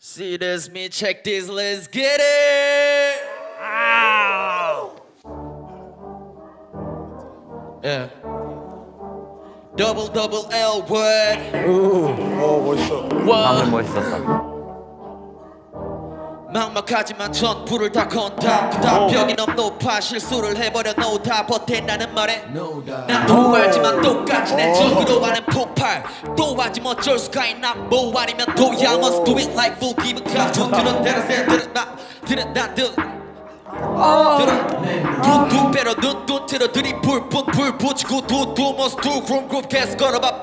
See this, me check this, let's get it. Yeah. Double double L word. 어 멋있어. 방금 멋있었다. 막막하지만 전부를 다 건다 그다음 벽이 너무 높아 실수를 해버려 no 다 버텨 나는 말해 난 도발지만 똑같이 내 적으로 가는 폭발. 또 하지 뭐 어쩔 수가 있나? 뭐 아니면 또야 must do it like full 기분 가좀 들은 대로 새 들은 나 들은 나들. 두두 배로 눈눈 틀어 들이불 뿜불 붙이고 두두 must do 그룹 그룹 계속 걸어봐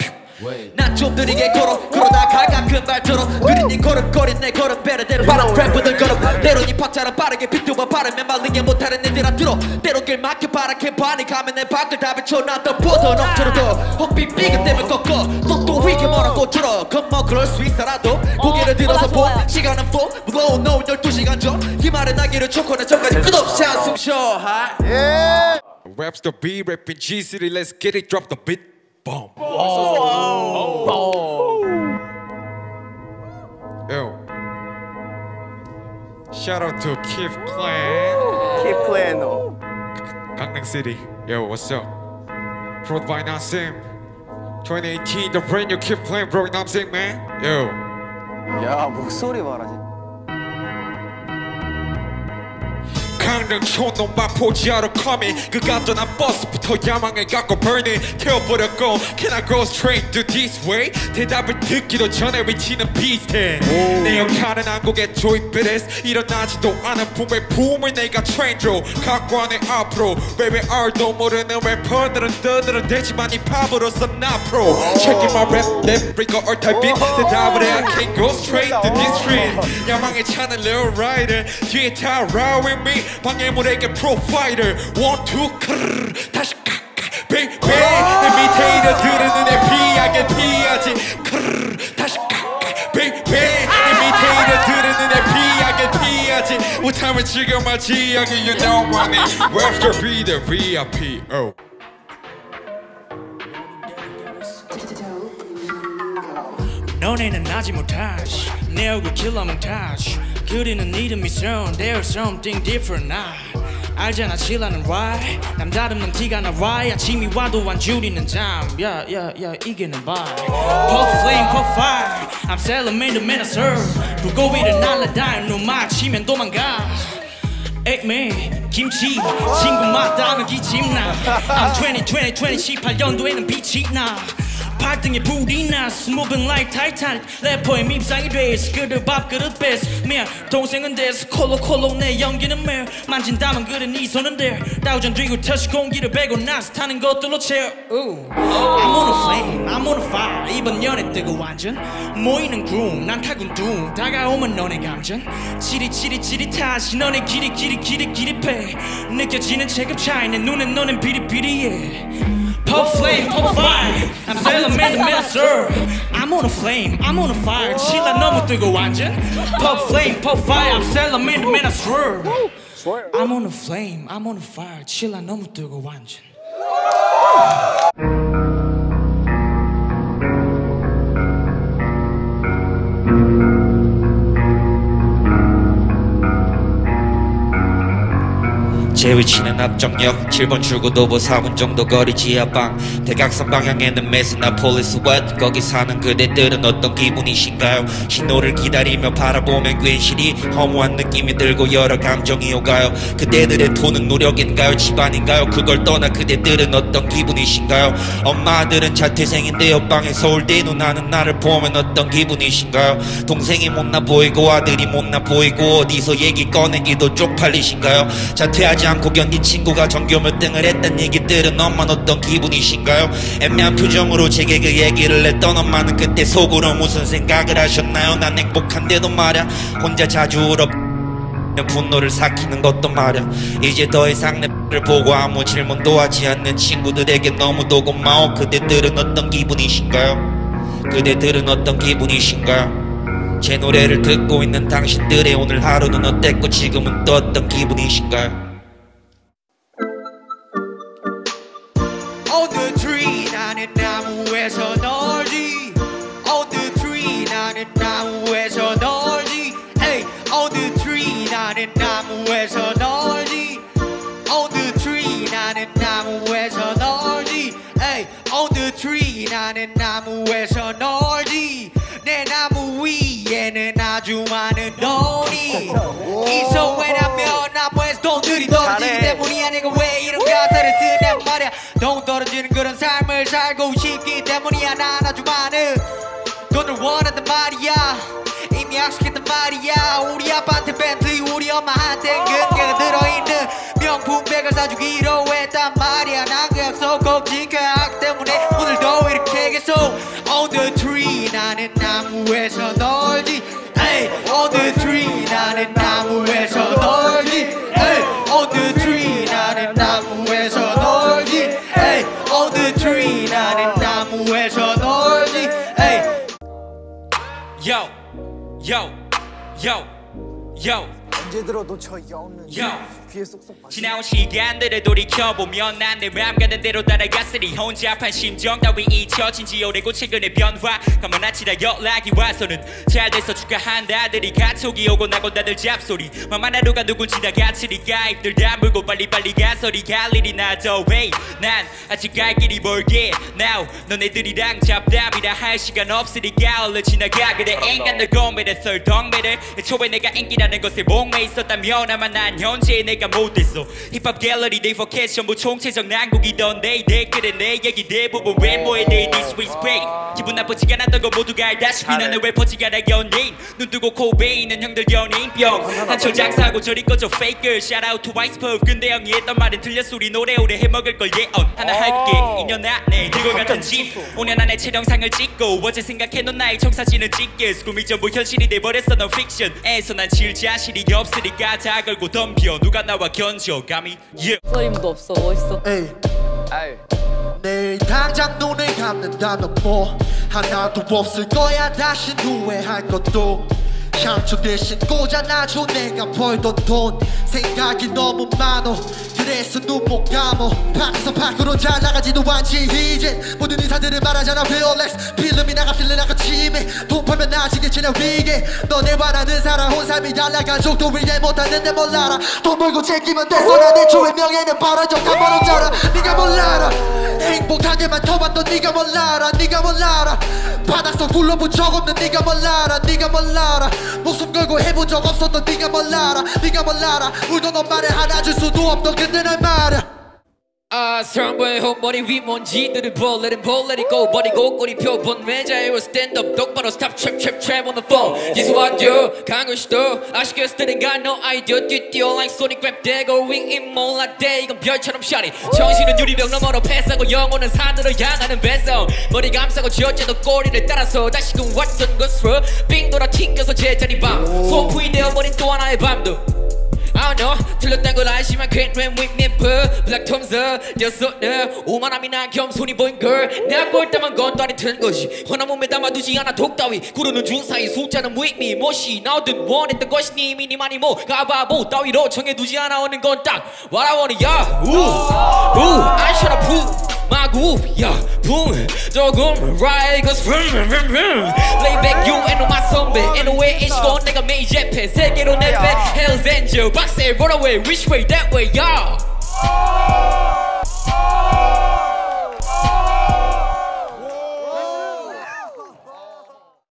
난좀 느리게 걸어 그러다 갈까? 큰발 들어 느린 네 걸음거린 내 걸음 베르대 바람 랩퍼들 걸음. 때론 이 박자랑 빠르게 비트만 바르면 말리게 못하는 애들아 들어. 때론 길 막혀 바랗게 반이 가면 내 밖을 다 비춰. 난더 뻗어 넘쳐도 혹빛 비급 때문에 꺾어. 또또 위게 뭐라고 줄어 겉뭐 그럴 수 있어라도 고개를 들어서 보. 시간은 full blow no 12시간 전이 말에 나기를 내 전까지 끝없이 한숨 쉬어. 하. Raps the beat, rapping G City, let's get it, drop the beat, boom. Yo. Shout out to Keith Clan, 키플래너. Gangnam City. Yo, what's up? Brought by Nasim. 2018, the brand new Keith Clan, bro. You know what I'm saying, man? Yo. 야 목소리 봐라. 진짜. 강릉촌 농마포지하러 coming 그 간단한 버스부터 야망을 갖고 burning 태워버렸고 Can I go straight to this way? 대답을 듣기도 전에 위치는 비슷해 내 역할은 한국의 조이 비레스 일어나지도 않은 붐의 붐을 내가 트렌드로 갖고 와내 앞으로 랩의 R도 모르는 래퍼들은 떠들어대지만 이 팝으로선 앞으로 Checking my rap, left breaker or type beat 대답을 해 I can't go straight to this street 야망의 차는 Lil Rider 뒤에 다 ride with me 방해물에게 프로파이터 One two 크르르 다시 카카 베이베 내 밑에 이르들은 눈에 피하게 피하지 크르르 다시 카카 베이베 내 밑에 이르들은 눈에 피하게 피하지 못하면 지금 맞이하게 You know what I mean Webster be the VIP oh. 너네는 나지 못하지 내 얼굴 킬러 몽타지 그리는 이름이 선 There's something different 나 알잖아 칠하는 why. 남다름은 티가 나 why. 아침이 와도 안 줄이는 잠. 야야야 이게는 by Pop flame pop fire. I'm selling man to man I serve. 불고 위를 날라다니 눈 마치면 도망가. 액메 김치. 친구마다는 기침나. I'm 20 20 20 18년도에는 빛이 나 발등에 불이 나 Moving like Titanic. 래퍼의 밉상이 돼서 그릇 밥 그릇 뺏어. 미안 동생은 콜로 콜로 내 연기는 매 만진다면 그래 네 손은 돼. 다우전 들고 터치 공기를 베고 나서 타는 것들로 채워. Ooh. I'm on a flame. I'm on a fire. 이번 연애 뜨고 완전 모이는 그룹 난 타군 둥. 다가오면 너네 감정. 치릿치릿치릿하지 너네 길이 길이 길이 길이 패. 느껴지는 체급 차이 내 눈엔 너넨 비리비리해 Pop flame, pop fire. I'm selling man to man, sir. I'm on a flame, I'm on a fire. 치라 너무 뜨거 완전. Pop flame, pop fire. I'm selling man to man, I swear. I'm on a flame, I'm on a fire. 치라 너무 뜨거 완전. 제 위치는 합정역. 7번 출구 도보 4분 정도 거리 지하방. 대각선 방향에는 메세나폴리스 와 거기 사는 그대들은 어떤 기분이신가요? 신호를 기다리며 바라보면 괜시리 허무한 느낌이 들고 여러 감정이 오가요. 그대들의 돈은 노력인가요? 집안인가요? 그걸 떠나 그대들은 어떤 기분이신가요? 엄마들은 자퇴생인데 옆방에 서울대 누나는 나를 보면 어떤 기분이신가요? 동생이 못나 보이고 아들이 못나 보이고 어디서 얘기 꺼내기도 쪽팔리신가요? 자퇴하지 않고 견딘 친구가 전교 몇 등을 했단 얘기들은 엄마는 어떤 기분이신가요? 애매한 표정으로 제게 그 얘기를 했던 엄마는 그때 속으로 무슨 생각을 하셨나요? 난 행복한데도 말야 혼자 자주 울어 분노를 삭히는 것도 말야. 이제 더 이상 내를 보고 아무 질문도 하지 않는 친구들에게 너무도 고마워 그대들은 어떤 기분이신가요? 그대들은 어떤 기분이신가요? 제 노래를 듣고 있는 당신들의 오늘 하루는 어땠고 지금은 또 어떤 기분이신가요 나무에서 널리 On oh, the tree 나는 나무에서 널리 에이 On the tree 나는 나무에서 널리 내 나무 위에는 아주 많은 논이 있어 왜냐면 나무에서 돈들이 떨어지기 때문이야. 내가 왜 이런 가사를 쓰냐 말이야. 돈 떨어지는 그런 삶을 살고 싶기 때문이야. 난 아주 많은 돈을 원한단 말이야. 야 우리 아빠한테 벤틀리 우리 엄마한테 근개가 들어있는 명품 백을 사주기로 했단 말이야. 난 그 약속 꼭 지켜야 하기 때문에 오늘도 이렇게 계속 On the tree. 나는 나무에서 놀지. Hey, on the tree. 나는 나무에서 놀지. Hey, on the tree. 나는 나무에서 놀지. Hey, on the tree. 나는 나무에서 놀지. Hey. Yo, yo, yo, yo, 언제 들어도 저 영은 yo. 지나온 시간들을 돌이켜보면 난 내 맘 가는 대로 따라갔으니 혼잡한 심정 따위 잊혀진 지 오래고 최근의 변화. 가만하치다 연락이 와서는 잘 돼서 축하한다 들이 가촉이 오고 나고 다들 잡소리. 맘만 하루가 누군지 다 같으니까 입들 다물고 빨리빨리 가서리. 갈 일이 나도 wait 난 아직 갈 길이 멀게. Now 너네들이랑 잡담이라 할 시간 없으니까 얼른 지나가 그래 인간들 고매를 설덩매를. 애초에 내가 인기라는 것에 목매 있었다면 아마 난 현재 내가 못됐어. 힙합 갤러리 데이퍼캣 전부 총체적 난국이던데 댓글에 내 얘기 대부분 외모에 대해 disrespect. 기분 나쁘지가 않았던 거 모두가 알다시피 나는 래퍼지가 나 연예인 눈 뜨고 코 베이는 형들 연예인병. 한철 장사하고 저리 꺼져 fake girl shout out to Ice Puff 근데 형이 했던 말은 틀렸어. 우리 노래 오래 해먹을 걸 예언 하나 할게. 2년 안에 들고 같은 집 5년 안에 체령상을 찍고 어제 생각해놓은 나의 청사진은 찍게. 꿈이 전부 현실이 돼버렸어. 넌 픽션에서 난 질 자신이 없으니까 다 걸고 덤벼. 누가 나와 견져 감히 yeah. 소림도 없어. 멋있어. 에이. 아이. 내일 당장 눈을 감는다면 뭐 하나도 없을 거야. 다시 후회할 것도. 향초 대신 꽂아놔줘. 내가 벌던 돈. 생각이 너무 많어 그래서 눈못 감어 밖에서 밖으로 잘 나가지도 않지. 이제 모든 인사들을 말하잖아. 릴렉스 필름이 나가 필름 나가 치매 돈 나지게 지내 위게. 너네 바라는 사람 온 삶이 달라 가족도 이해 못하는데 몰라라 돈 벌고 챙기면 됐어 난 애초에 명예는 바란 적한 번 없잖아. 네가 몰라라 행복하게만 터봤던 네가 몰라라 네가 몰라라 바닥서 굴러본 적 없는 네가 몰라라 네가 몰라라 목숨 걸고 해본 적 없었던 네가 몰라라 네가 몰라라 울던 엄마를 안아줄 수도 없던 근데 날 말야 아 사랑보의 헛머리 위 먼지들을 it go 버리고 꼬리 펴본 외자유로 stand up 똑바로 stop trap trap trap on the phone. This what I do 강을 시도 아쉽게 스트링 no idea. 뛰뛰어 like 소닉 랩 대고 윙 인 몰라대 이건 별처럼 샤리 정신은 유리병 너머로 패스하고 영혼은 산으로 향하는 배송. 머리 감싸고 지어째도 꼬리를 따라서 다시금 왔던 것으로. 빙 돌아 튕겨서 제자리 밤. 소풍이 되어버린 또 하나의 밤도 I don't know 틀렸단 걸 알지만 can't run with me Black Tom's up there. 오만함이 난 겸손히 보인 girl. 내가 꼴때만 건 딸이 튼 것이 허나 몸에 담아두지 않아 독 따위. 구르는 중 사이 숫자는 with me 못이 나오든 원했던 것이 님이 니만이 뭐 가바보 따위로 정해두지 않아. 오는 건딱 What I want 야. 우우 I should have proved 마구 야붕 조금 right cause vroom vroom vroom vroom lay back you ain't no my 선배 anyway 이시고 내가 메이 제패 세계로 내패 Hell's Angel 박스에 roll away which way that way yeah